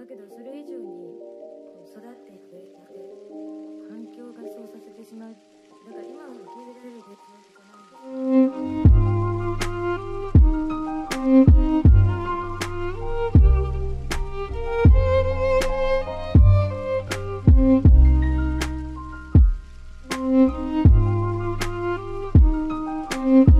だけどそれ以上にこう育っていく上で環境がそうさせてしまう。だから今は受け入れられるべきわけじゃないん。